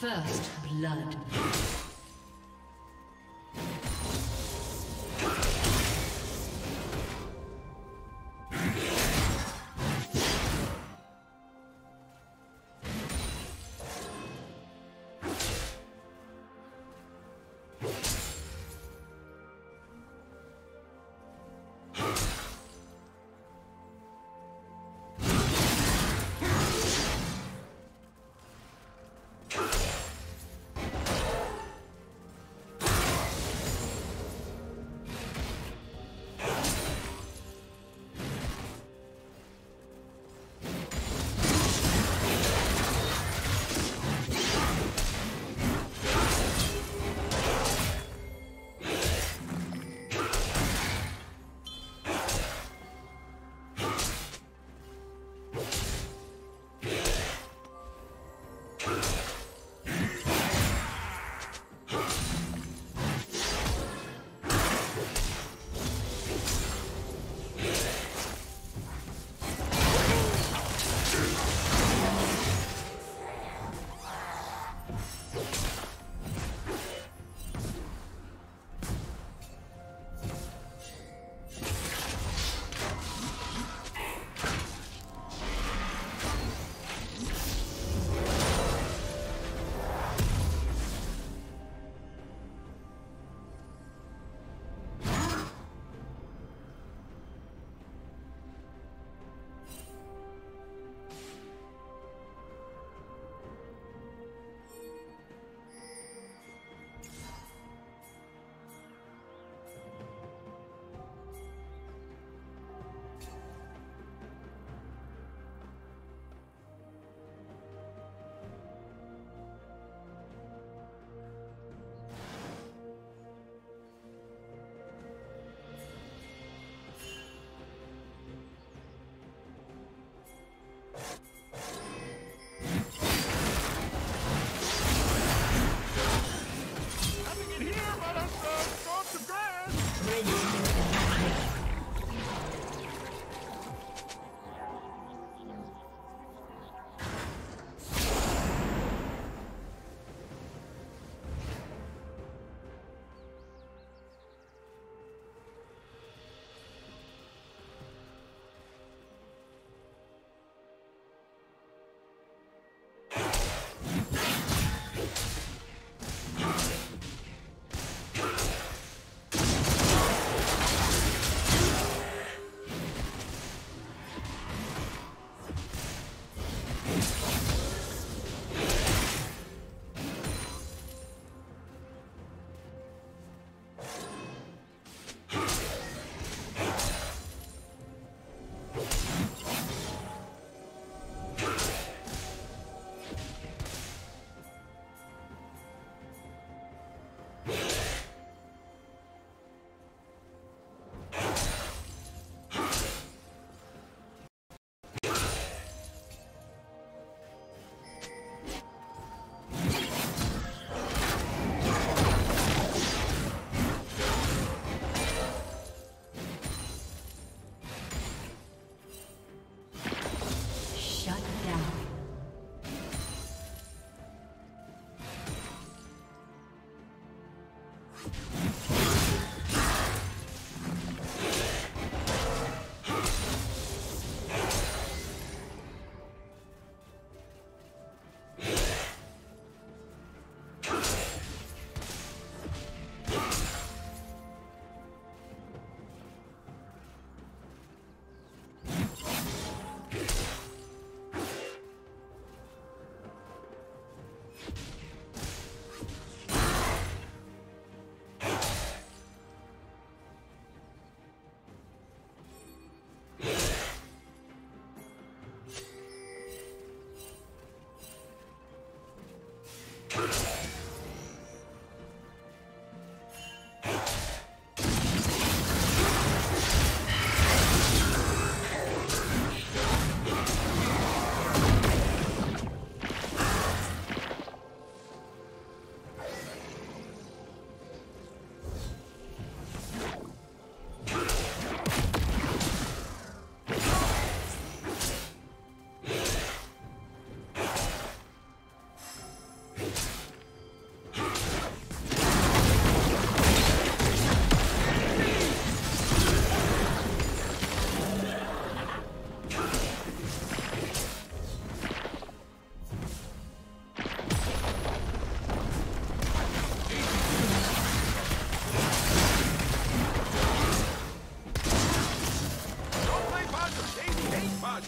First blood.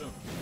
soon.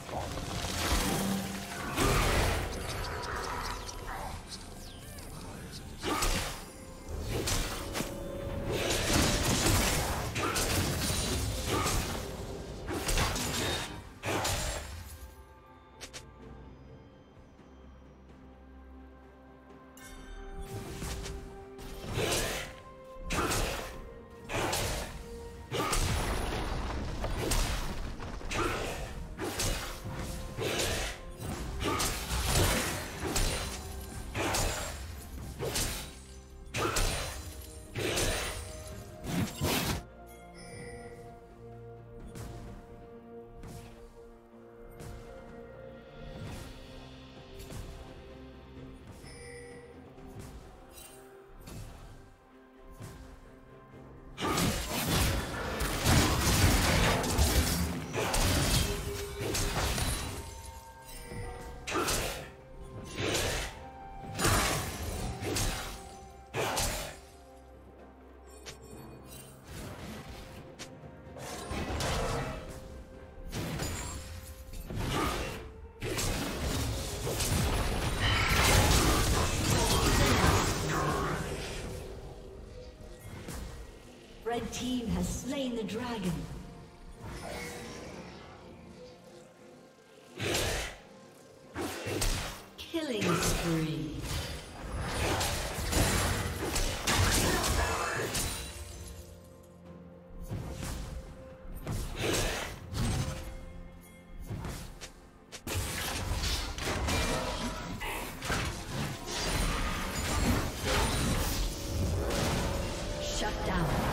Gift from Red team has slain the dragon. Killing spree. Shut down.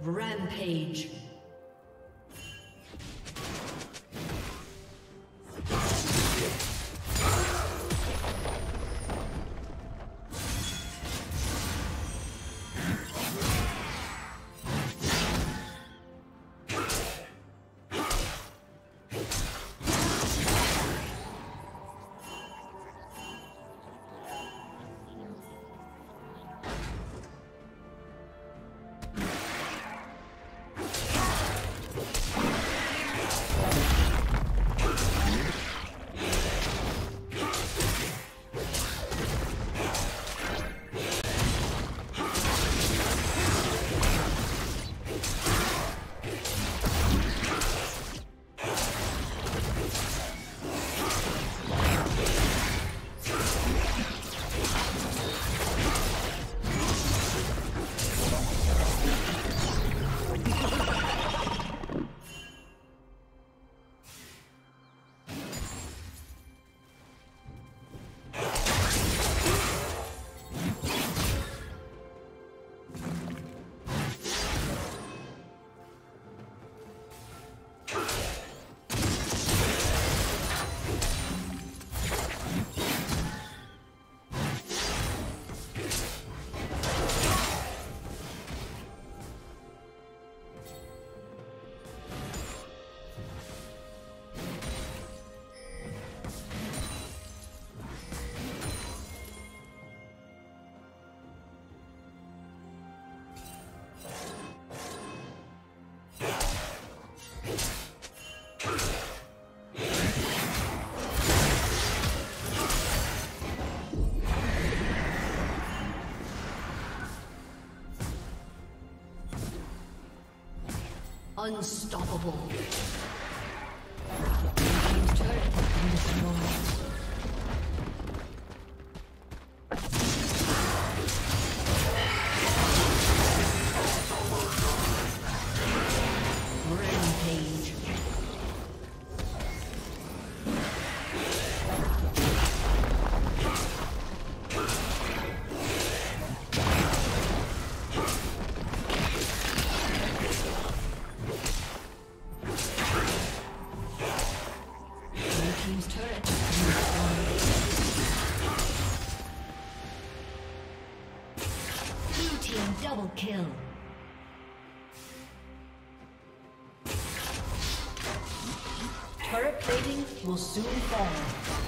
Rampage. Unstoppable. kill. Turret plating will soon fall.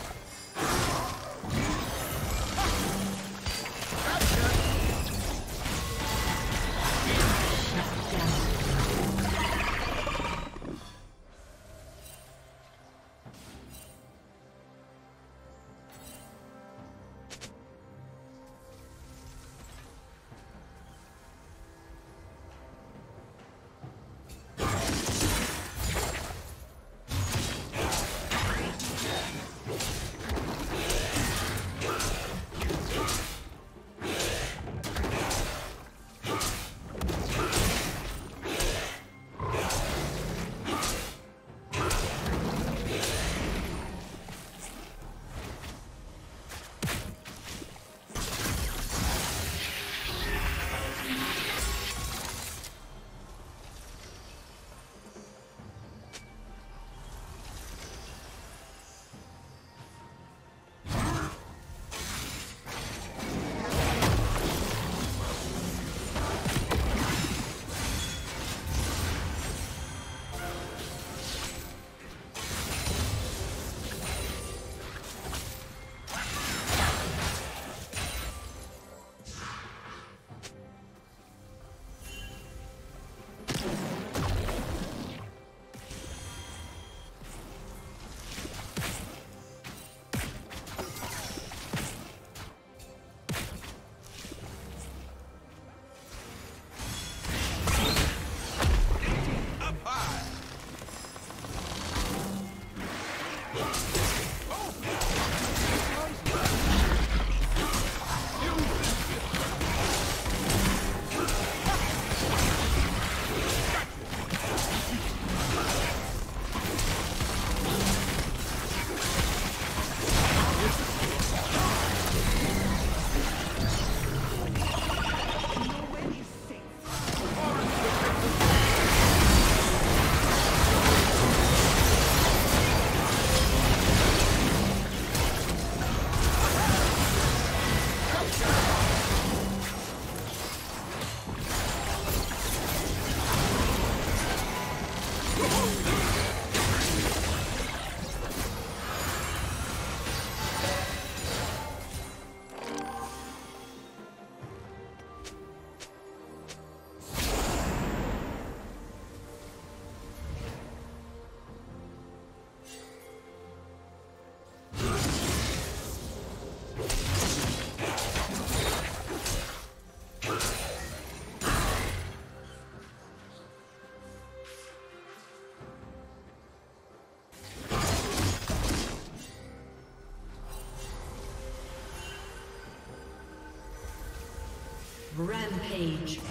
Rampage.